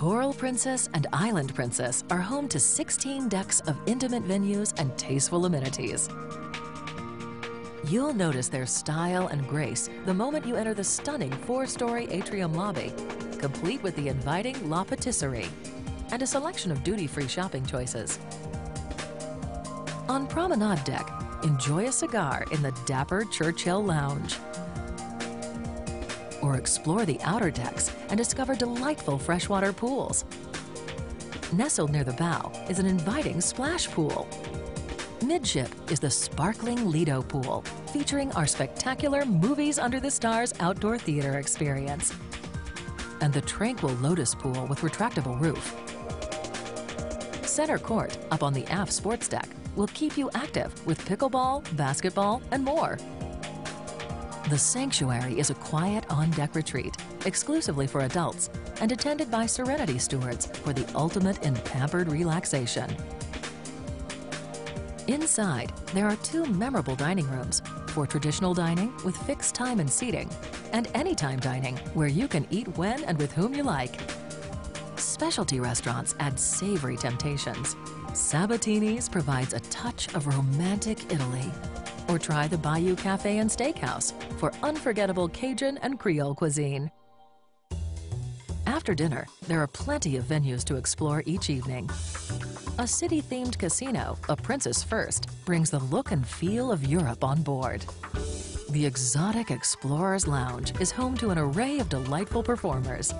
Coral Princess and Island Princess are home to 16 decks of intimate venues and tasteful amenities. You'll notice their style and grace the moment you enter the stunning four-story atrium lobby, complete with the inviting La Patisserie and a selection of duty-free shopping choices. On Promenade Deck, enjoy a cigar in the dapper Churchill Lounge. Or explore the outer decks and discover delightful freshwater pools. Nestled near the bow is an inviting splash pool. Midship is the sparkling Lido pool, featuring our spectacular Movies Under the Stars outdoor theater experience. And the tranquil Lotus pool with retractable roof. Center court, up on the aft sports deck, will keep you active with pickleball, basketball, and more. The Sanctuary is a quiet on-deck retreat, exclusively for adults, and attended by Serenity stewards for the ultimate in pampered relaxation. Inside, there are two memorable dining rooms for traditional dining with fixed time and seating, and anytime dining where you can eat when and with whom you like. Specialty restaurants add savory temptations. Sabatini's provides a touch of romantic Italy. Or try the Bayou Cafe and Steakhouse for unforgettable Cajun and Creole cuisine. After dinner, there are plenty of venues to explore each evening. A city-themed casino, a Princess First, brings the look and feel of Europe on board. The exotic Explorers Lounge is home to an array of delightful performers.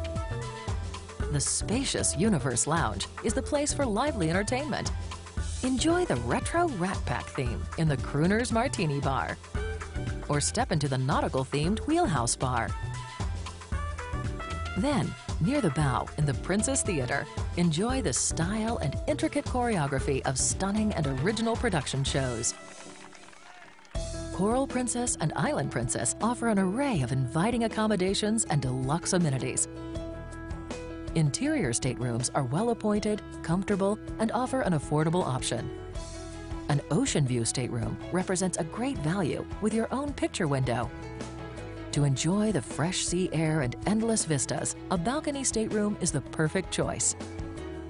The spacious Universe Lounge is the place for lively entertainment. Enjoy the retro Rat Pack theme in the Crooner's Martini Bar. Or step into the nautical-themed Wheelhouse Bar. Then, near the bow in the Princess Theater, enjoy the style and intricate choreography of stunning and original production shows. Coral Princess and Island Princess offer an array of inviting accommodations and deluxe amenities. Interior staterooms are well appointed, comfortable, and offer an affordable option. An ocean view stateroom represents a great value with your own picture window. To enjoy the fresh sea air and endless vistas, a balcony stateroom is the perfect choice.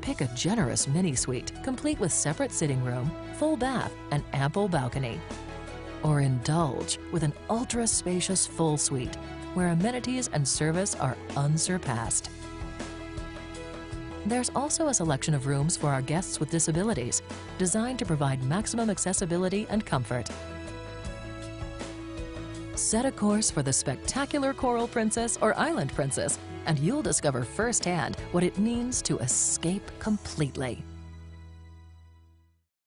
Pick a generous mini suite, complete with separate sitting room, full bath, and ample balcony. Or indulge with an ultra spacious full suite, where amenities and service are unsurpassed. There's also a selection of rooms for our guests with disabilities, designed to provide maximum accessibility and comfort. Set a course for the spectacular Coral Princess or Island Princess, and you'll discover firsthand what it means to escape completely.